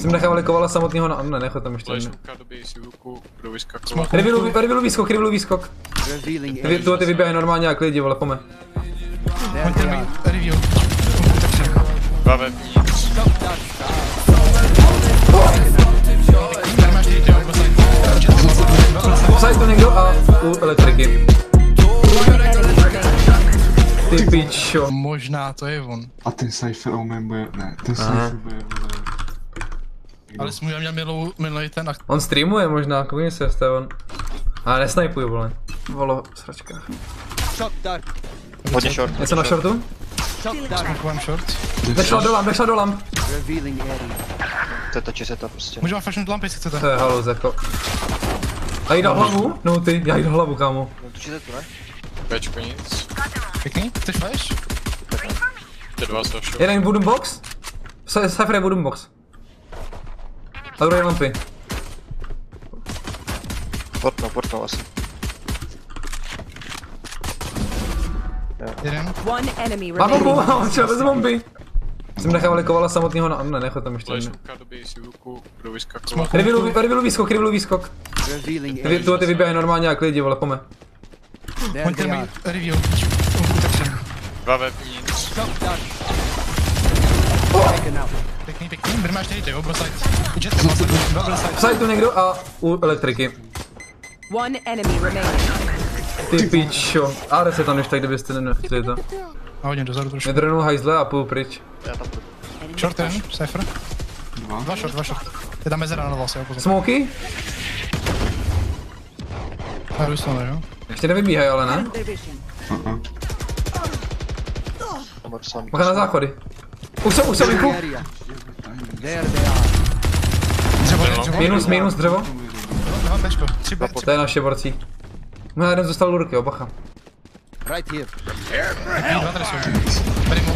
Jsem nechávali kovala samotného na... Ne, nechod tam ještě. Vyskakovat. Revilu, výskok, revilu výskok. Revealing Ty, tu, ty vybíhají normálně jak lidi, vole, pome. Pojďte mi review. Dva vevnitř. To někdo a u elektriky. Ty pičo. Možná to je on. A ten Cypher Omen bude, ne, ten Cypher bude. Ale jsem měl minulou, minulý ten a On streamuje možná, koukni se, jste on. A nesnipuj, vole. Volo, sračka. Shot dark. Hodně short. Něco na shortu? Shot dark. smokovám short. Vešla do lamp, vešla do lamp. Revealing area. To točí se to prostě. Můžu vám flashnout lampy, jestli chcete. To je halus, jako. A jí do hlavu? No ty, já jí do hlavu, kámo. No točíte tu, ne? Bčko nic. Pěkný, chceš flash? Ty dva jsou. Jeden wooden box. Cypher je wooden box. A druhý lampy. Portno, portno asi. Jeden. One enemy Mám bombu, remaining. mám čo, bez bomby. Jsem nechávali kovala samotného na... Ne, nechod tam ještě. Ne. Flashka dobije si ruku, vyskakovat. Revilu, revilu výskok, revilu výskok. Tu, ty vybíhají normálně jak lidi, vole, pome. Pojďte mi review. Dva vevnitř. Kde máš side. Double side. Tu někdo a u elektriky. One enemy remaining. Ty pičo. A se tam tak, kdybyste nenechtěli to. A hodně dozadu trošku. Nedrnul hajzle a půl pryč. Já tam půjdu. Short jeden, cypher. Dva. Dva short, dva short. Je tam mezera na vás, jo, pozor. Smoky? Na druhou stranu, jo. Ještě nevybíhají, ale ne? Uh-uh. Sám. Macha na záchody. Už jsem, už jsem. There they are. Dřevo. Minus, minus dřevo. Tři B, To je naše borcí. No jeden zůstal lurky, jo, bacha. Right here. Tady tady.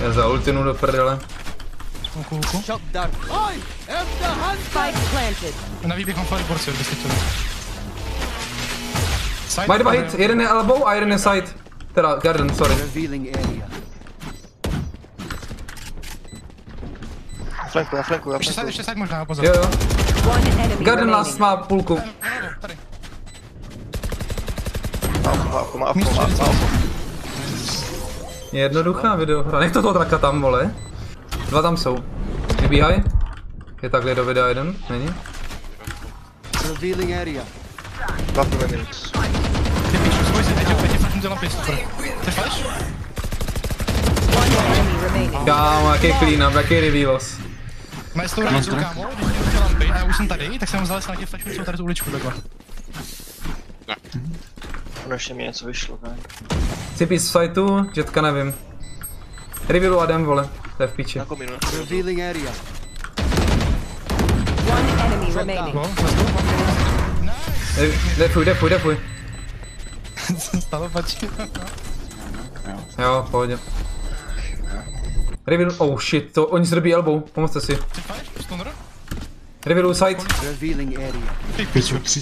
Já za ultinu do prdele. Shot am the. Spike planted. Na výběh mám flash borci, kdybyste chtěli. Mají dva hit, jeden je elbow a jeden je side. Teda, garden, sorry. Revealing area. Flanku, já flanku, já Ještě side, flanku. ještě side možná, pozor. Jo, jo. Garden last má půlku. Tady. Má oko, má. Je jednoduchá videohra. Nech to toho traka tam, vole. Dva tam jsou. Vybíhaj. Je takhle do videa jeden, není? Revealing area. Dva. Ty píšu, svoj si, teď teď je. Chceš flash? Enemy remaining. Kámo, jaký clean up, jaký reveals. S tou rázu, kámo, když měl ty lampy a já už jsem tady, tak jsem vzal na těch flashů, jsou tady tu uličku takhle. Konečně mi něco vyšlo, ne? Cipí z siteu, jetka nevím. Revealu Adam, vole. To je v píči. Na kominu. Revealing area. One enemy remaining. Go, let's go. De- Defuj, defuj, defuj. Stalo pačí. Jo, v pohodě. Reveal, oh shit, to oni se dobí elbow, pomozte si. Revealu side. Revealing area. Pičo, tři.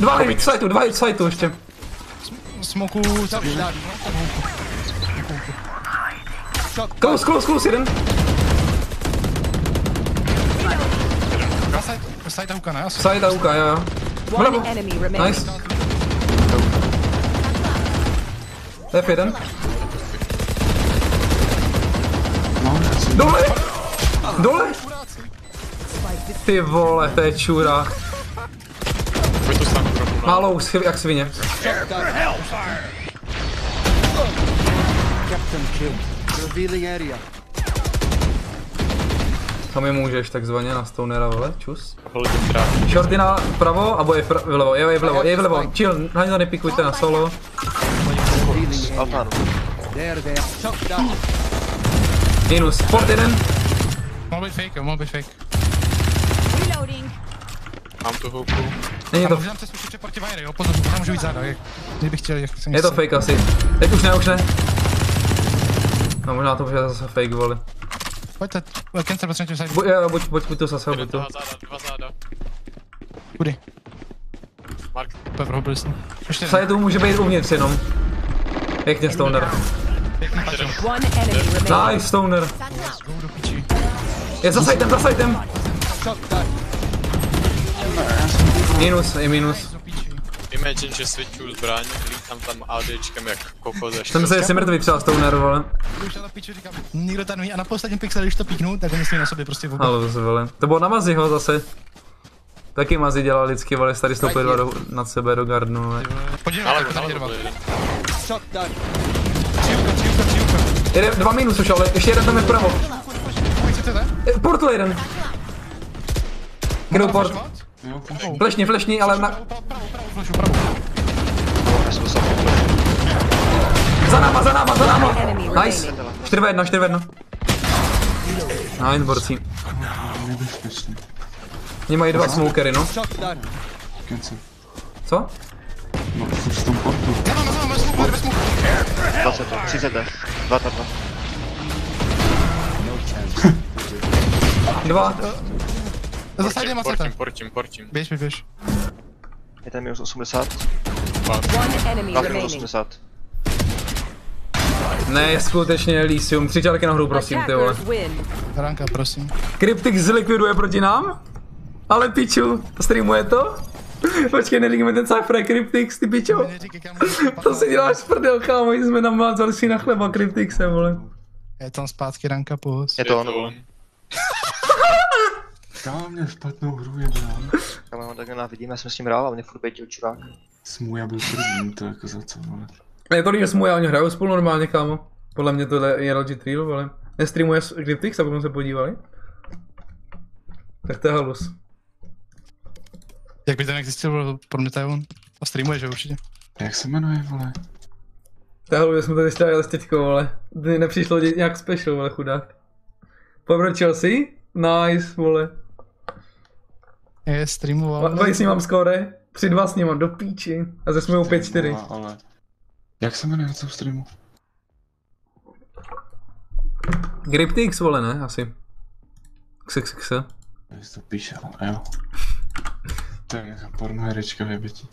Dva hit siteu, dva hit siteu ještě. Smoku, Close, close, close, jeden. na side, side a huka, ne? Side a UK, jo, jo. One Bravo. Nice. F1. No, asi. Dole! Dole! Ty vole, to je no. Málo už jak svině. Tam mi můžeš takzvaně na stonera, vole, čus. Shorty na vpravo, abo je vlevo, jo, je vlevo, je vlevo. Chill, na to nepikujte na solo. Altánu. Minus, port jeden. Mohl být fake, mohl být fake. Reloading. Mám tu houku. Není to, můžu tam přes určitě proti Vajry, jo, pozor, tam můžu jít záda, jak, kdybych chtěl, jak jsem je to fake asi. Teď už ne, už ne. No možná to bude zase fake, vole. Pojďte, cancel vlastně tím side. Bu, jo, buď, buď, buď to zase, buď to. dva záda, dva záda. Kudy? Mark. Úplně prohobili jsem. Ještě. Side může být uvnitř jenom. Pěkně Stoner. Nice Stoner. Je za sajtem, za sajtem. Minus, je minus. Imagine, že switchuju zbraň, lítám tam ADčkem jak koko ze Jsem se, jsi mrtvý třeba Stoner, vole. Už na piči říkám, nikdo tam není a na posledním pixelu, když to píknu, tak oni stojí na sobě prostě v oba. Halus, vole. To bylo na Maziho zase. Taky Mazi dělal vždycky, vole, tady stoupil dva do, nad sebe do gardnu, vole. Podívej, Ale, ale to byl jeden. Shock dart. Čivka, čivka, čivka. Jeden, dva minus už, ale ještě jeden tam je vpravo. Eh, Portal jeden. Kdo port? Flešni, flešni, ale na... Za náma, za náma, za náma. Nice. remaining. 4 v 1, 4 v 1. Nice, borci. Oni mají dva smokery, no. Co? No, furt v tom portu. Já mám, já mám, bez smoku, bez smoku. 20, 30, 2 2. Dva. Zasadě macete. Portím, portím, portím. Běž, běž, běž. Je tam minus 80, One enemy 2 minus remaining. 80. Ne, skutečně Elysium. Tři čárky nahoru, prosím, ty vole. Ranka, prosím. Kryptix zlikviduje proti nám? Ale piču, streamuje to? Počkej, nelíkme ten cypher, Kryptix, ty pičo. To si děláš prdel, kámo, jsme namázali si na chleba Kryptixe, vole. Je tam zpátky ranka pohost. Je to Je on. to on. Dál mě špatnou hru jebám. Já ho tak nenávidím, já jsem s ním hrál a mě furt bejtil čurák. Smůja byl první, to jako za co, vole. Je to líž smůj, oni hrajou spolu normálně, kámo. Podle mě tohle je legit real, vole. Nestreamuje s- Kryptix, abychom se podívali? Tak to je halus. Jak by ten existoval, pro mě to je on. A streamuje, že určitě. Jak se jmenuje, vole? Halus, jsme to zjistili s teďkou, vole. Mně nepřišlo nějak special, vole, chudák. Pobročil si? Nice, vole. Je, streamoval. Dva s ním mám skóre. 3-2 s ním mám do píči. A ze smůjou 5-4. Ale, ale... Jak se jmenuje na tom streamu? Kryptix, vole, ne? Asi. XXX. Když to píše, ale jo. To je nějaká pornoherečka v jeběti.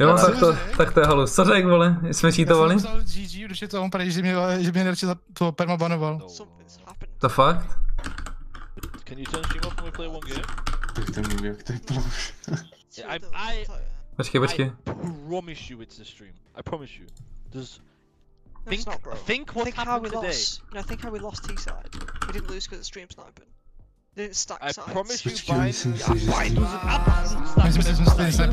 Jo, tak to, tak to je halus. Co řek, vole? Jsme cheatovali? Já jsem GG, když je to on prej, že mě, že mě radši za to permabanoval. Happened. To fakt? Can you turn stream off when we play one game? Tak to mluví, jak to je I, Počkej, počkej. I promise you it's the stream. I promise you. There's No, think, not, bro. think what think happened today. lost. No, think how we lost T-side. We didn't lose because the stream's not open. They didn't stack I promise you, Biden. Yeah, Biden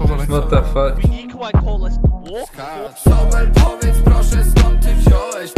was What the fuck? Wyniku, call us walk. Sobel, powiedz proszę skąd ty wziąłeś